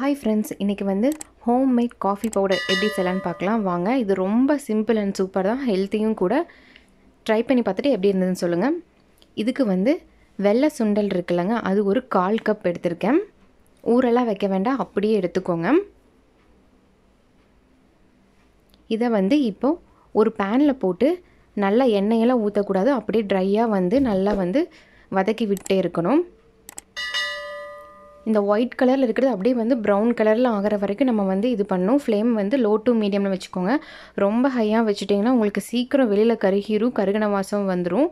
Hi friends இன்றைக்கி வந்து home made coffee powder எப்படி செய்யலான்னு பார்க்கலாம். வாங்க இது ரொம்ப சிம்பிள் அண்ட் சூப்பர் தான். ஹெல்த்தியும் கூட. ட்ரை பண்ணி பார்த்துட்டு எப்படி இருந்ததுன்னு சொல்லுங்கள் இதுக்கு வந்து வெள்ளை சுண்டல் இருக்குல்லங்க. அது ஒரு கால் கப் எடுத்திருக்கேன். ஊரெல்லாம் வைக்க வேண்டாம். அப்படியே எடுத்துக்கோங்க. இதை வந்து இப்போது ஒரு பேனில் போட்டு நல்லா எண்ணெயெல்லாம் ஊற்றக்கூடாது அப்படியே ட்ரையாக வந்து நல்லா வந்து வதக்கி விட்டே இருக்கணும். இந்த ஒயிட் கலரில் இருக்கிறது அப்படியே வந்து ப்ரௌன் கலரில் ஆகிற வரைக்கும் நம்ம வந்து இது பண்ணணும். ஃப்ளேம் வந்து லோ டு மீடியமில் வச்சுக்கோங்க. ரொம்ப ஹையாக வச்சுட்டிங்கன்னா உங்களுக்கு சீக்கிரம் வெளியில் கருகிரும் கருகின வாசம் வந்துடும்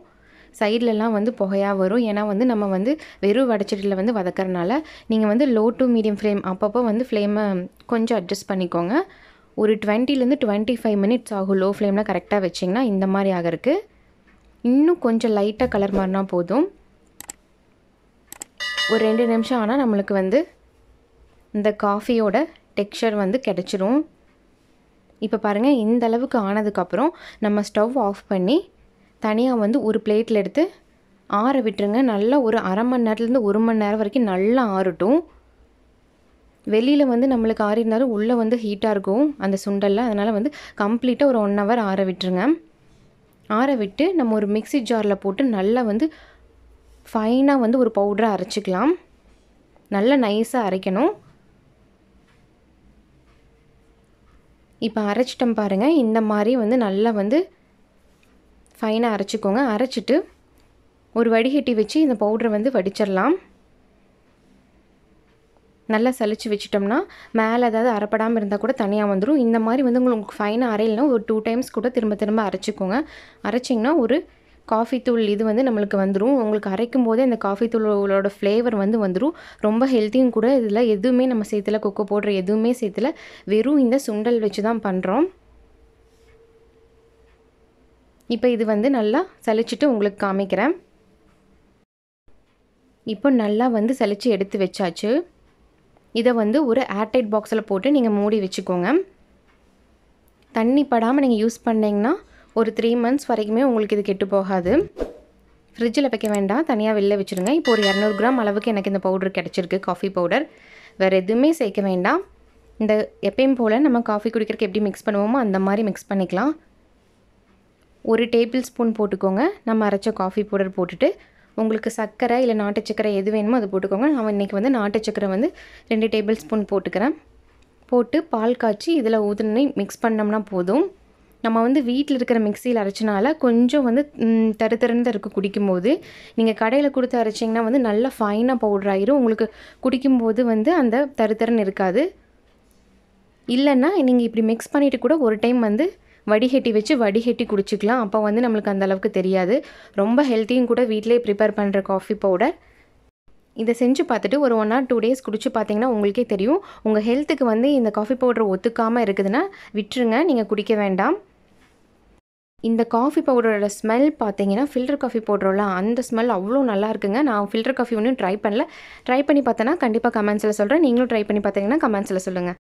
சைட்லலாம் வந்து புகையாக வரும். ஏன்னா வந்து நம்ம வந்து வெறும் வடச்சட்டியில் வந்து வதக்கிறனால நீங்கள் வந்து லோ டு மீடியம் ஃப்ளேம் அப்பப்போ வந்து ஃப்ளேமை கொஞ்சம் அட்ஜஸ்ட் பண்ணிக்கோங்க. ஒரு டுவெண்ட்டிலேருந்து டுவெண்ட்டி ஃபைவ் மினிட்ஸ் ஆகும் லோ ஃப்ளேமில் கரெக்டாக வச்சிங்கன்னா இந்த மாதிரி ஆகிறதுக்கு. இன்னும் கொஞ்சம் லைட்டாக கலர் மாறினா போதும். ஒரு ரெண்டு நிமிஷம் ஆனால் நம்மளுக்கு வந்து இந்த காஃபியோட டெக்ஸ்சர் வந்து கிடச்சிரும். இப்போ பாருங்கள் இந்த அளவுக்கு ஆனதுக்கப்புறம் நம்ம ஸ்டவ் ஆஃப் பண்ணி தனியாக வந்து ஒரு பிளேட்டில் எடுத்து ஆற விட்டுருங்க. நல்லா ஒரு அரை மணி நேரத்துலேருந்து ஒரு மணி நேரம் வரைக்கும் நல்லா ஆறட்டும். வெளியில் வந்து நம்மளுக்கு ஆறியிருந்தாலும் உள்ளே வந்து ஹீட்டாக இருக்கும் அந்த சுண்டலில். அதனால் வந்து கம்ப்ளீட்டாக ஒரு ஒன் ஹவர் ஆற விட்டுருங்க. ஆற விட்டு நம்ம ஒரு மிக்சி ஜாரில் போட்டு நல்லா வந்து ஃபைனாக வந்து ஒரு பவுடரை அரைச்சிக்கலாம். நல்லா நைஸாக அரைக்கணும். இப்போ அரைச்சிட்டோம் பாருங்கள் இந்த மாதிரி வந்து நல்லா வந்து ஃபைனாக அரைச்சிக்கோங்க. அரைச்சிட்டு ஒரு வடிகட்டி வச்சு இந்த பவுடரை வந்து வடிச்சிடலாம். நல்லா சளிச்சு வச்சிட்டோம்னா மேலே ஏதாவது அரைப்படாமல் இருந்தால் கூட தனியாக வந்துடும் இந்த மாதிரி வந்து உங்களுக்கு ஃபைனாக அரையிலனா ஒரு டூ டைம்ஸ் கூட திரும்ப திரும்ப அரைச்சிக்கோங்க. அரைச்சிங்கன்னா ஒரு காஃபி தூள் இது வந்து நம்மளுக்கு வந்துடும் உங்களுக்கு அரைக்கும் போதே இந்த காஃபி தூளோட ஃப்ளேவர் வந்து வந்துடும் ரொம்ப ஹெல்த்தியும் கூட இதில் எதுவுமே நம்ம சேர்த்துல கொக்கோ போடுற எதுவுமே சேர்த்துல வெறும் இந்த சுண்டல் வச்சு தான் பண்ணுறோம் இப்போ இது வந்து நல்லா சலிச்சிட்டு உங்களுக்கு காமிக்கிறேன். இப்போ நல்லா வந்து சலித்து எடுத்து வச்சாச்சு. இதை வந்து ஒரு ஏர்டைட் பாக்ஸில் போட்டு நீங்கள் மூடி வச்சுக்கோங்க. தண்ணி படாமல் நீங்கள் யூஸ் பண்ணிங்கன்னா ஒரு த்ரீ மந்த்ஸ் வரைக்குமே உங்களுக்கு இது கெட்டு போகாது. ஃப்ரிட்ஜில் வைக்க வேண்டாம். தனியாக வெளில வச்சுருங்க. இப்போ ஒரு இரநூறு கிராம் அளவுக்கு எனக்கு இந்த பவுடர் கிடச்சிருக்கு. காஃபி பவுடர் வேறு எதுவுமே சேர்க்க வேண்டாம். இந்த எப்பயும் போல் நம்ம காஃபி குடிக்கிறதுக்கு எப்படி மிக்ஸ் பண்ணுவோமோ அந்த மாதிரி மிக்ஸ் பண்ணிக்கலாம். ஒரு டேபிள் ஸ்பூன் போட்டுக்கோங்க. நம்ம அரைச்ச காஃபி பவுடர் போட்டுட்டு உங்களுக்கு சர்க்கரை இல்லை நாட்டு சக்கரை எது வேணுமோ அது போட்டுக்கோங்க. நான் இன்றைக்கி வந்து நாட்டு சக்கரை வந்து ரெண்டு டேபிள் ஸ்பூன் போட்டுக்கிறேன். போட்டு பால் காய்ச்சி இதில் ஊதுனே மிக்ஸ் பண்ணோம்னா போதும். நம்ம வந்து வீட்டில் இருக்கிற மிக்சியில் அரைச்சனால கொஞ்சம் வந்து தரு தருன்னு இருக்குது குடிக்கும்போது. நீங்கள் கடையில் கொடுத்து அரைச்சிங்கன்னா வந்து நல்லா ஃபைனாக பவுடர் ஆயிரும். உங்களுக்கு குடிக்கும்போது வந்து அந்த தரு தருன்னு இருக்காது. இல்லைன்னா நீங்கள் இப்படி மிக்ஸ் பண்ணிவிட்டு கூட ஒரு டைம் வந்து வடிகட்டி வச்சு வடிகட்டி குடிச்சிக்கலாம். அப்போ வந்து நம்மளுக்கு அந்த அளவுக்கு தெரியாது. ரொம்ப ஹெல்த்தியும் கூட வீட்டிலே ப்ரிப்பேர் பண்ணுற காஃபி பவுடர் இதை செஞ்சு பார்த்துட்டு ஒரு ஒன் ஆர் டூ டேஸ் குடிச்சு பார்த்தீங்கன்னா உங்களுக்கே தெரியும். உங்கள் ஹெல்த்துக்கு வந்து இந்த காஃபி பவுடர் ஒத்துக்காமல் இருக்குதுன்னா விட்டுருங்க. நீங்கள் குடிக்க வேண்டாம். இந்த காஃபி பவுடரோட ஸ்மெல் பார்த்தீங்கன்னா ஃபில்டர் காஃபி போடுறோம்ல அந்த ஸ்மெல் அவ்வளோ நல்லா இருக்குங்க நான் ஃபில்டர் காஃபி ஒன்றும் ட்ரை பண்ணல. ட்ரை பண்ணி பார்த்தேன்னா கண்டிப்பாக கமெண்ட்ஸில் சொல்கிறேன் நீங்களும் ட்ரை பண்ணி பார்த்தீங்கன்னா கமெண்ட்ஸில் சொல்லுங்கள்